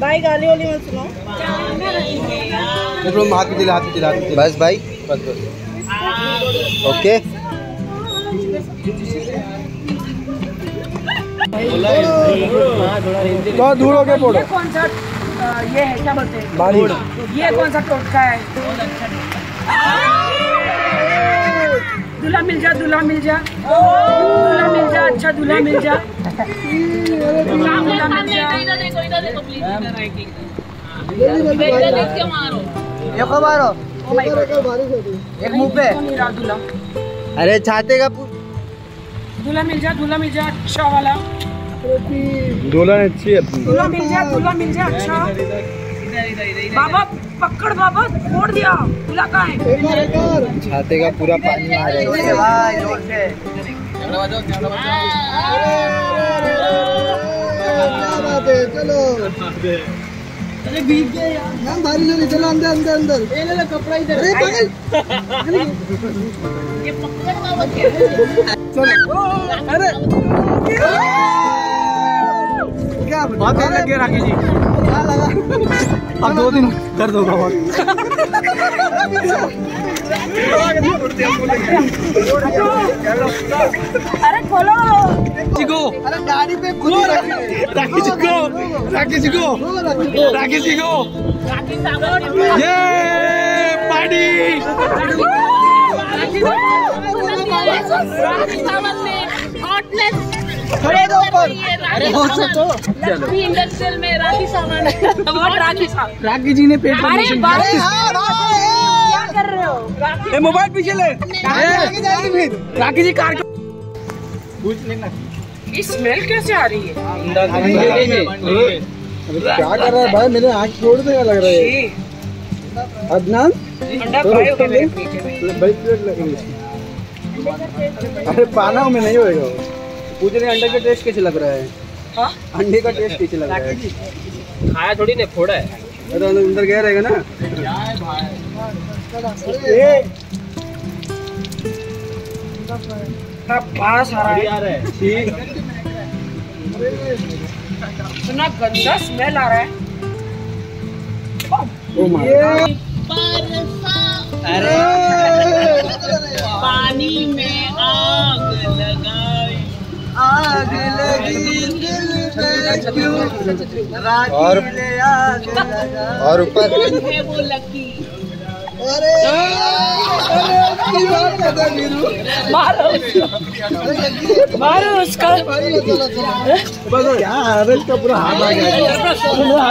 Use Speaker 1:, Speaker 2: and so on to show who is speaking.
Speaker 1: भाई गाली वाली मत सुनो
Speaker 2: हाथ में दिला हाथ में दिला बस भाई। बस बस। ओके। तो दूर हो गया पोड़ो
Speaker 1: कौन सा ये है क्या बोलते हैं? ये कौन सा टोटका है। दूल्हा मिल जा दूल्हा मिल जा। दूल्हा मिल जा अच्छा दूल्हा मिल जा।
Speaker 2: एक मारो. एक मुँह पे।
Speaker 1: दूल्हा
Speaker 2: अरे छाते का
Speaker 1: दूल्हा मिल जा दूल्हा मिल जा अच्छा वाला।
Speaker 2: दुल्हन अच्छी है
Speaker 1: दूल्हा मिल जा दूल्हा मिल जा अच्छा। बाबा पकड़ बाबा छोड़ दिया। दूल्हा कहाँ है?
Speaker 2: छाते का पूरा पानी आ रहा है। चलो। अरे भीग गए यार। बारिश हो रही चलो अंदर अंदर अंदर। ये ले लो कपड़ा इधर। अरे पागल। चलो। अरे। क्या बहुत देर लग गया राकेश जी। क्या लगा? अब दो दिन कर दो
Speaker 1: अरे खोलो।
Speaker 2: को अरे गाड़ी पे खुद राकेश जी को। राकेश जी को। राकेश जी ये पार्टी। खड़े दो ऊपर अरे हो सको
Speaker 1: इंडस्ट्रियल में राखी सामान बहुत राखी
Speaker 2: जी ने पेट
Speaker 1: अरे
Speaker 2: हाँ,
Speaker 1: कर रहे हो?
Speaker 2: ए मोबाइल पीछे ले। आगे जाएगी फिर। राकेश जी कार पूछ लेना
Speaker 1: स्मेल कैसे आ रही है?
Speaker 2: क्या कर रहा है भाई? मेरे आँख छोड़ देगा लग रहा है? अदनान? अरे पाना में नहीं होएगा। पूछ रहे अंडे का टेस्ट कैसे लग रहा है?
Speaker 1: हाँ?
Speaker 2: अंडे का टेस्ट कैसे लग रहा है?
Speaker 3: खाया थोड़ी ने फोड़ा है।
Speaker 2: अंदर अंदर गया रहेगा ना?
Speaker 1: पास आ रहा है इतना गंदा स्मेल आ रहा है
Speaker 3: अरे पानी में आग लगाई
Speaker 2: आग लगी दिल पे क्यों और ऊपर
Speaker 3: वो लकी।
Speaker 2: अरे अरे की बात कर वीरू
Speaker 1: मारो मारो उसका
Speaker 2: बस क्या अरे इसका पूरा हाथ आ गया